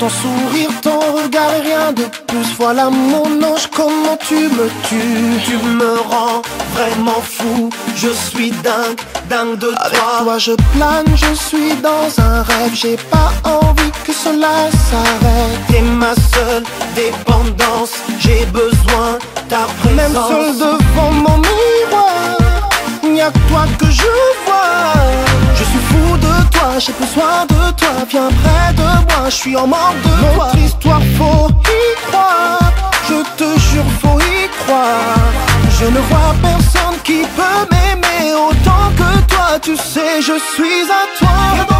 Ton sourire, ton regard et rien de plus. Voilà mon ange, comment tu me tues. Tu me rends vraiment fou. Je suis dingue, dingue de toi. Avec toi je plane, je suis dans un rêve. J'ai pas envie que cela s'arrête. T'es ma seule dépendance. J'ai besoin ta présence. Même seul devant mon miroir Y'a que toi que je vois. Je suis fou de toi, j'ai besoin de toi. Viens près de moi, je suis en manque de toi. Notre histoire, faut y croire. Je te jure, faut y croire. Je ne vois personne qui peut m'aimer autant que toi. Tu sais, je suis à toi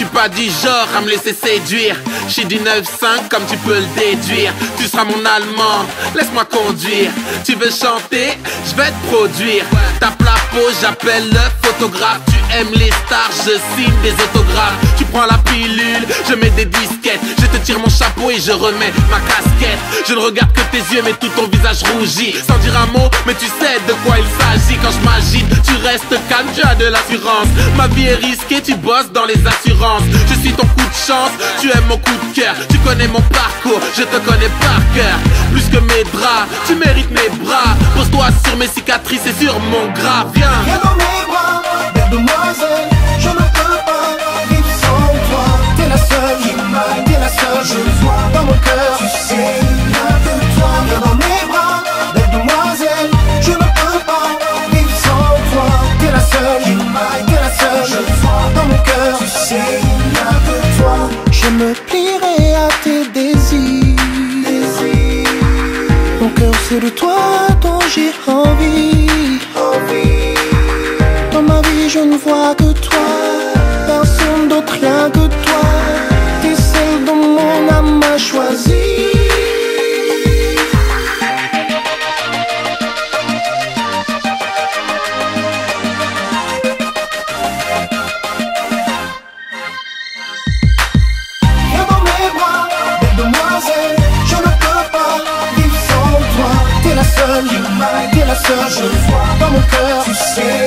suis pas du genre à me laisser séduire. Je suis du 9-5 comme tu peux le déduire. Tu seras mon allemand, laisse-moi conduire. Tu veux chanter, je vais te produire. Tape la peau, j'appelle le photographe. Aimes les stars, je signe des autographes. Tu prends la pilule, je mets des disquettes. Je te tire mon chapeau et je remets ma casquette. Je ne regarde que tes yeux, mais tout ton visage rougit. Sans dire un mot, mais tu sais de quoi il s'agit. Quand je m'agite, tu restes calme, tu as de l'assurance. Ma vie est risquée, tu bosses dans les assurances. Je suis ton coup de chance, tu aimes mon coup de cœur. Tu connais mon parcours, je te connais par cœur. Plus que mes draps, tu mérites mes bras. Pose-toi sur mes cicatrices et sur mon gras. Viens. Viens dans mes bras, belle demoiselle Je ne peux pas vivre sans toi. T'es la seule qui t'es la seule Je vois dans mon cœur. Tu sais, a que toi Viens dans mes bras, belle demoiselle Je ne peux pas vivre sans toi. T'es la seule qui m'aille, t'es la seule Je vois dans mon cœur. Tu sais, a que toi. Je me plierai que toi. Personne d'autre, rien que toi. Celle dont mon âme a choisi. Dans mes bras, belle demoiselle. Je ne peux pas vivre sans toi. T'es la seule t'es la seule. Je vois dans mon cœur. Tu sais,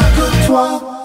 toi.